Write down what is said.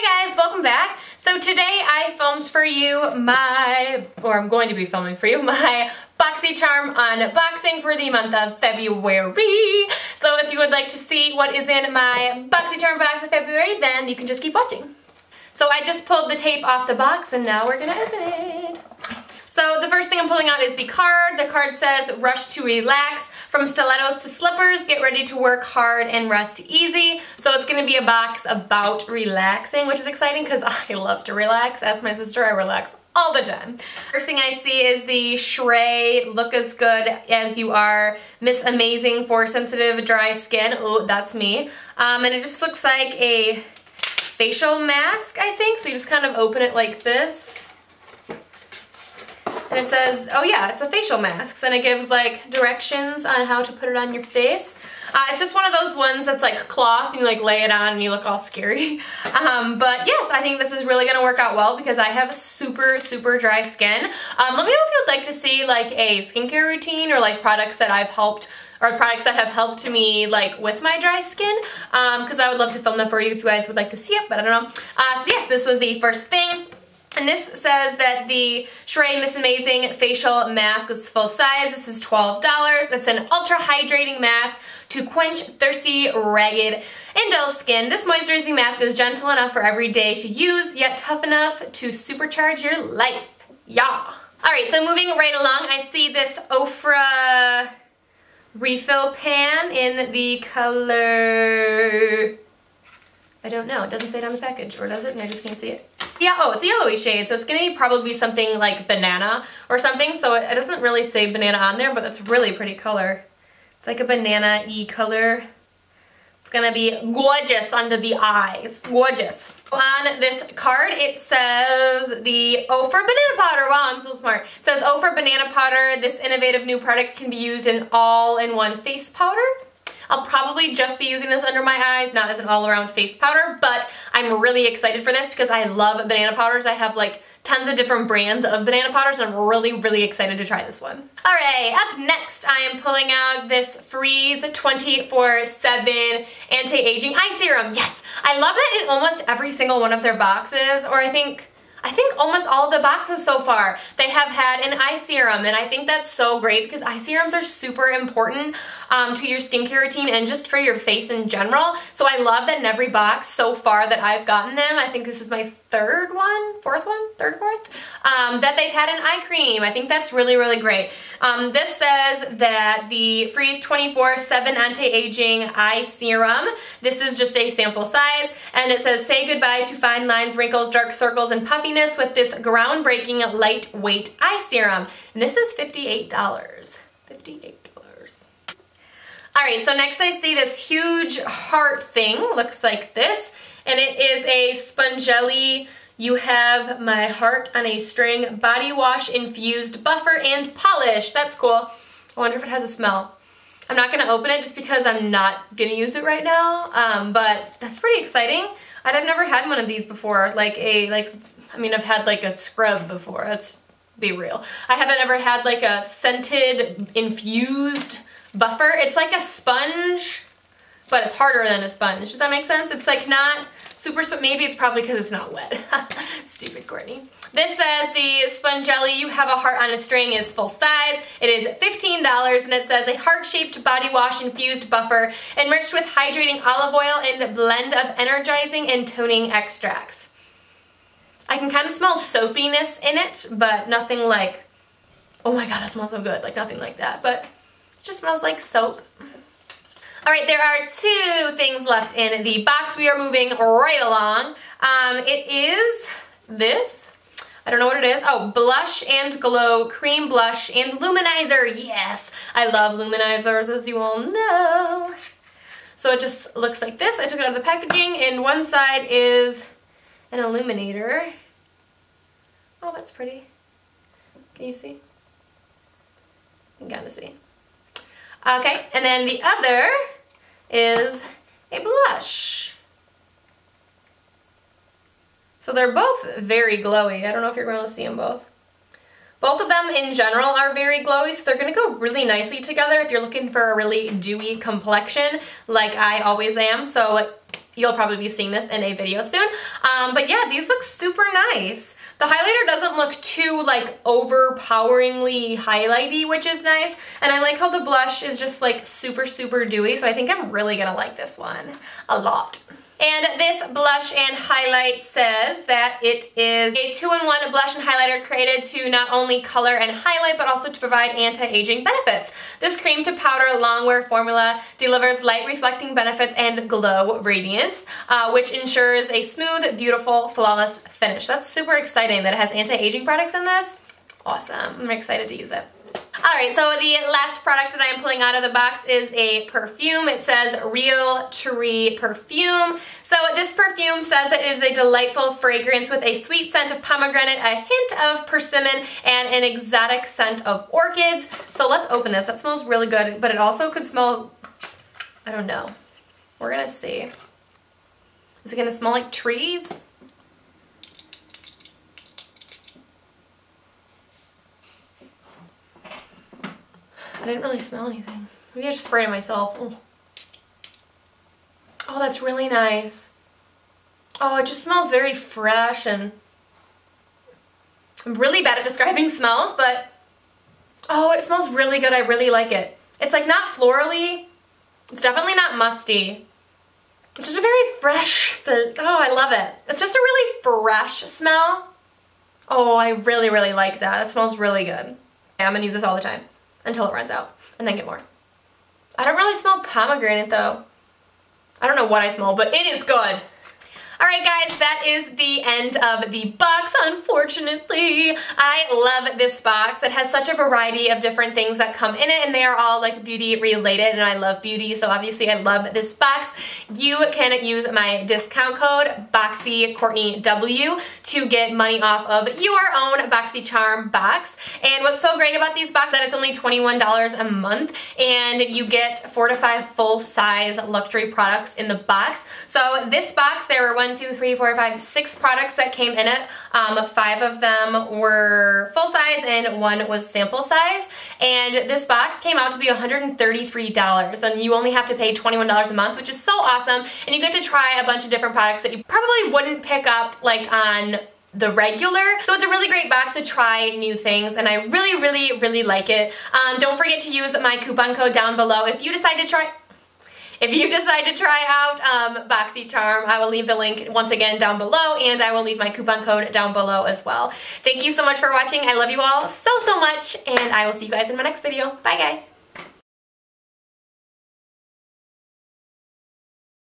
Hey guys, welcome back. So today I filmed for you my, or I'm going to be filming for you, my BoxyCharm unboxing for the month of February. So if you would like to see what is in my BoxyCharm box of February, then you can just keep watching. So I just pulled the tape off the box and now we're gonna open it. So the first thing I'm pulling out is the card. The card says, rush to relax. From stilettos to slippers, get ready to work hard and rest easy. So it's gonna be a box about relaxing, which is exciting because I love to relax. As my sister, I relax all the time. First thing I see is the Shrey Look As Good As You Are Miss Amazing for Sensitive Dry Skin. Oh, that's me. Um, and it just looks like a facial mask, I think. So you just kind of open it like this. And it says, oh yeah, it's a facial mask. And it gives like directions on how to put it on your face. Uh, it's just one of those ones that's like cloth and you like lay it on and you look all scary. Um, but yes, I think this is really gonna work out well because I have a super, super dry skin. Um, let me know if you'd like to see like a skincare routine or like products that I've helped or products that have helped me like with my dry skin because um, I would love to film them for you if you guys would like to see it, but I don't know. Uh, so yes, this was the first thing. And this says that the Shrey Miss Amazing facial mask is full size. This is $12. It's an ultra hydrating mask to quench thirsty, ragged, and dull skin. This moisturizing mask is gentle enough for every day to use, yet tough enough to supercharge your life. Yeah. All right, so moving right along, I see this Ofra refill pan in the color... I don't know. It doesn't say it on the package, or does it? And I just can't see it. Yeah, oh, it's a yellowy shade, so it's gonna be probably something like banana or something, so it doesn't really say banana on there, but it's really pretty color. It's like a banana-y color. It's gonna be gorgeous under the eyes. Gorgeous. On this card, it says the Ofra Banana Powder. Wow, I'm so smart. It says Ofra Banana Powder. This innovative new product can be used in all-in-one face powder. I'll probably just be using this under my eyes, not as an all-around face powder, but I'm really excited for this because I love banana powders. I have like tons of different brands of banana powders and I'm really, really excited to try this one. All right, up next I am pulling out this Freeze 24-7 Anti-Aging Eye Serum. Yes, I love it in almost every single one of their boxes, or I think I think almost all of the boxes so far, they have had an eye serum and I think that's so great because eye serums are super important um, to your skincare routine and just for your face in general. So I love that in every box so far that I've gotten them, I think this is my third one, fourth one, third, fourth, um, that they've had an eye cream. I think that's really, really great. Um, this says that the Freeze 24-7 Anti-Aging Eye Serum, this is just a sample size, and it says, say goodbye to fine lines, wrinkles, dark circles, and puffiness with this groundbreaking lightweight eye serum. And this is $58. $58. All right, so next I see this huge heart thing, looks like this, and it is a Spongelle you have my heart on a string body wash infused buffer and polish. That's cool. I wonder if it has a smell. I'm not gonna open it just because I'm not gonna use it right now, um, but that's pretty exciting. I've never had one of these before, like a, like, I mean, I've had like a scrub before, let's be real. I haven't ever had like a scented infused buffer. It's like a sponge, but it's harder than a sponge. Does that make sense? It's like not super, but maybe it's probably because it's not wet. Stupid Courtney. This says the Spongelle You Have a Heart on a String is full size. It is $15 and it says a heart-shaped body wash infused buffer enriched with hydrating olive oil and blend of energizing and toning extracts. I can kind of smell soapiness in it, but nothing like, oh my god, that smells so good. Like nothing like that, but just smells like soap. All right, there are two things left in the box. We are moving right along. Um, it is this. I don't know what it is. Oh, Blush and Glow Cream Blush and Luminizer. Yes, I love luminizers, as you all know. So it just looks like this. I took it out of the packaging, and one side is an illuminator. Oh, that's pretty. Can you see? You can kind of see. Okay, and then the other is a blush. So they're both very glowy. I don't know if you're going to see them both. Both of them in general are very glowy, so they're going to go really nicely together if you're looking for a really dewy complexion like I always am. So you'll probably be seeing this in a video soon. Um, but yeah, these look super nice. The highlighter doesn't look too like overpoweringly highlighty, which is nice. And I like how the blush is just like super, super dewy. So I think I'm really gonna like this one a lot. And this blush and highlight says that it is a two-in-one blush and highlighter created to not only color and highlight, but also to provide anti-aging benefits. This cream to powder long-wear formula delivers light reflecting benefits and glow radiance, uh, which ensures a smooth, beautiful, flawless finish. That's super exciting that it has anti-aging products in this. Awesome. I'm excited to use it. Alright, so the last product that I'm pulling out of the box is a perfume. It says Realtree Perfume. So this perfume says that it is a delightful fragrance with a sweet scent of pomegranate, a hint of persimmon, and an exotic scent of orchids. So let's open this. That smells really good, but it also could smell, I don't know. We're gonna see. Is it gonna smell like trees? Didn't really smell anything. Maybe I just sprayed it myself. Oh. oh, that's really nice. Oh, it just smells very fresh and I'm really bad at describing smells, but oh, it smells really good. I really like it. It's like not florally. It's definitely not musty. It's just a very fresh, oh, I love it. It's just a really fresh smell. Oh, I really, really like that. It smells really good. I'm gonna use this all the time until it runs out and then get more. I don't really smell pomegranate though. I don't know what I smell, but it is good. Alright guys, that is the end of the box, unfortunately. I love this box. It has such a variety of different things that come in it and they are all like beauty related and I love beauty so obviously I love this box. You can use my discount code BoxyCourtneyW to get money off of your own BoxyCharm box. And what's so great about these boxes that it's only $21 a month and you get four to five full-size luxury products in the box. So this box, there were one one, two, three, four, five, six products that came in it. Um, five of them were full size and one was sample size. And this box came out to be $133 and you only have to pay $21 a month, which is so awesome. And you get to try a bunch of different products that you probably wouldn't pick up like on the regular. So it's a really great box to try new things and I really, really, really like it. Um, don't forget to use my coupon code down below if you decide to try if you decide to try out um, BoxyCharm, I will leave the link once again down below and I will leave my coupon code down below as well. Thank you so much for watching. I love you all so, so much and I will see you guys in my next video. Bye guys.